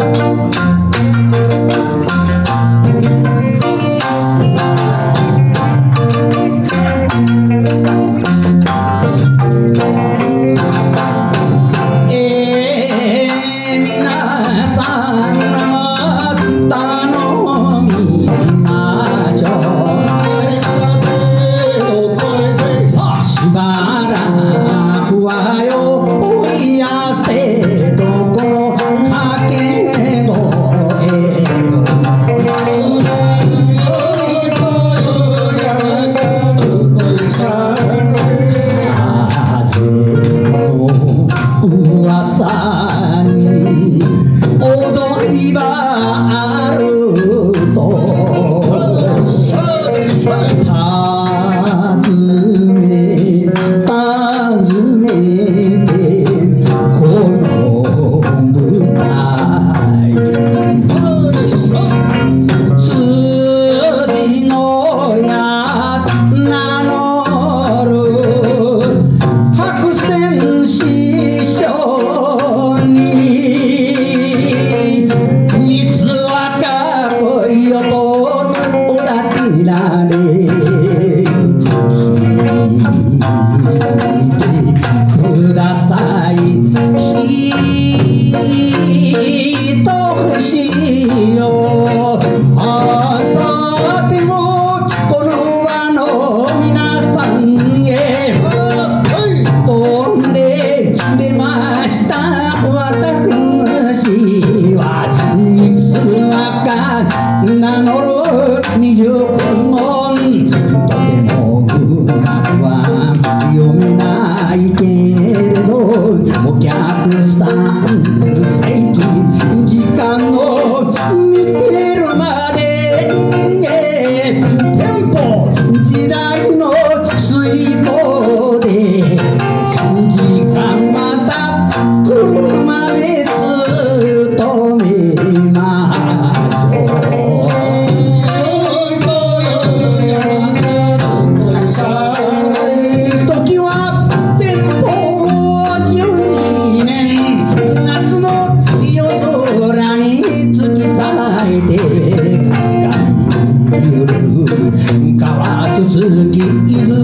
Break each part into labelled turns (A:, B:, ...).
A: Música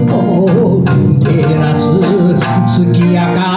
A: も照らす月明かり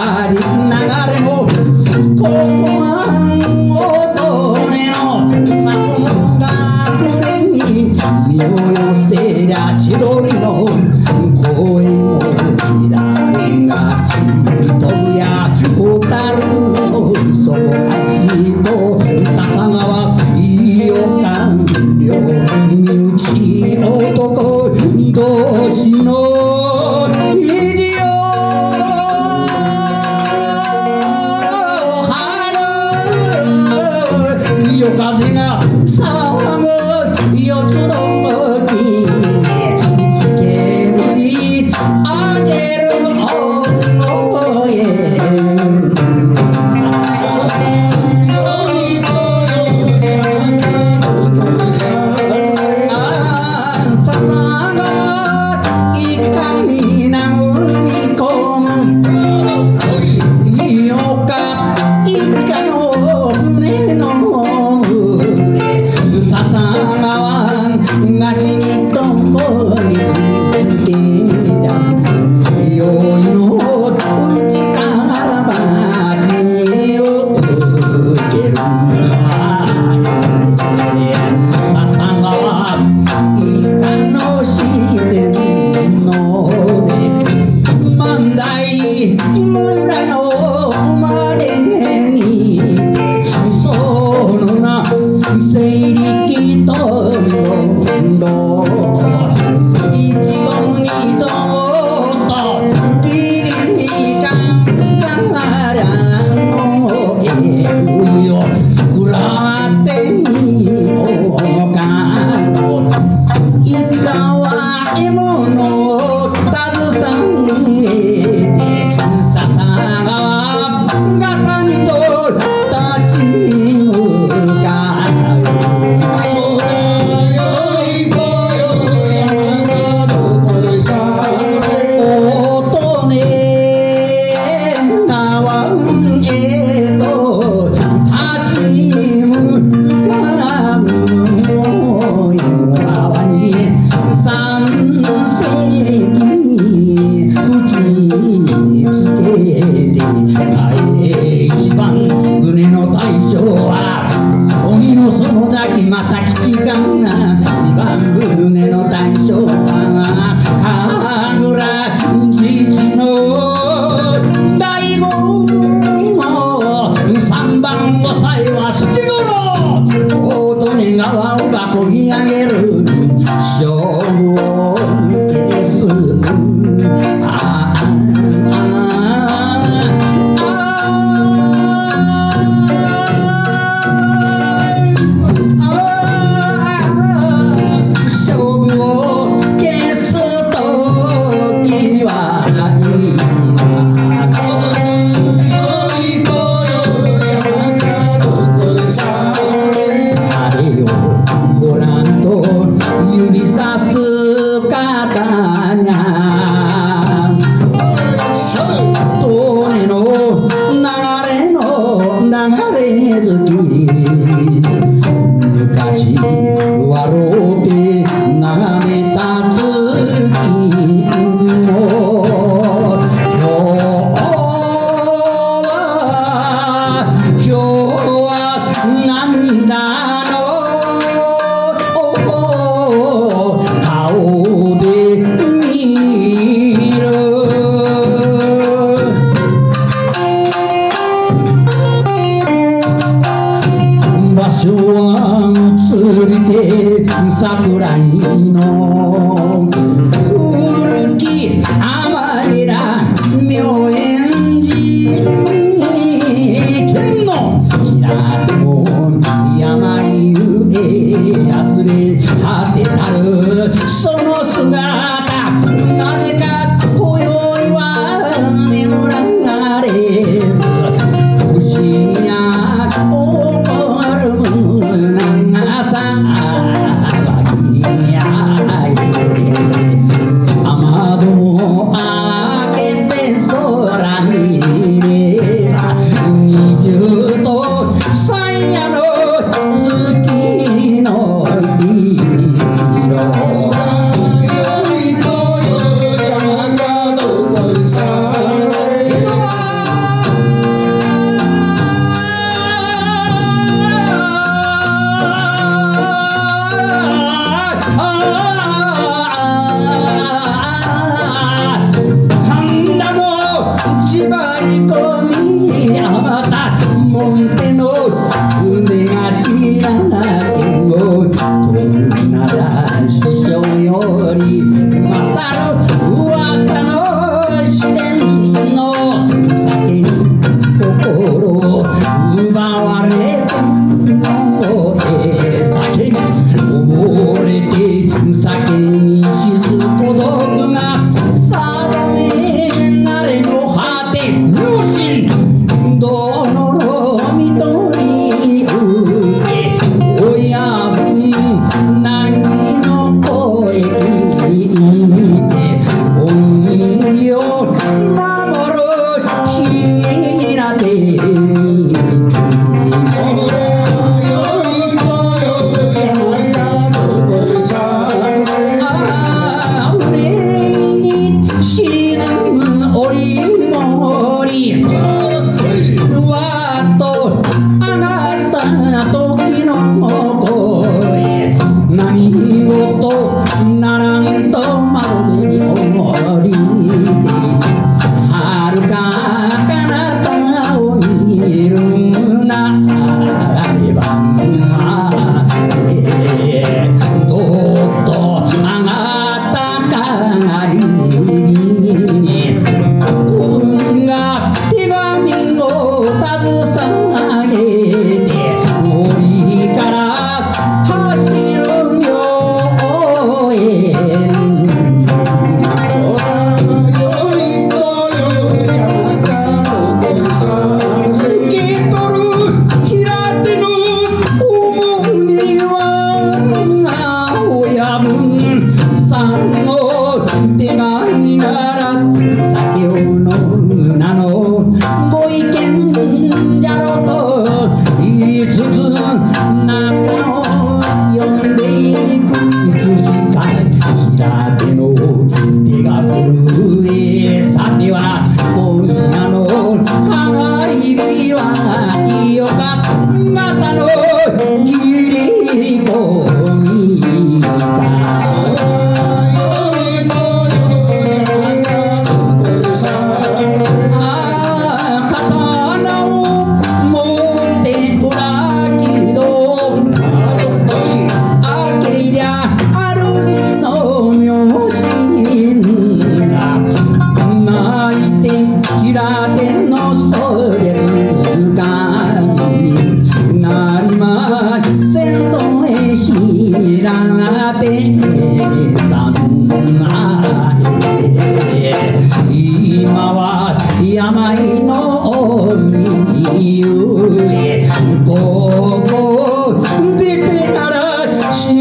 A: no ato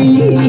A: Mm-hmm.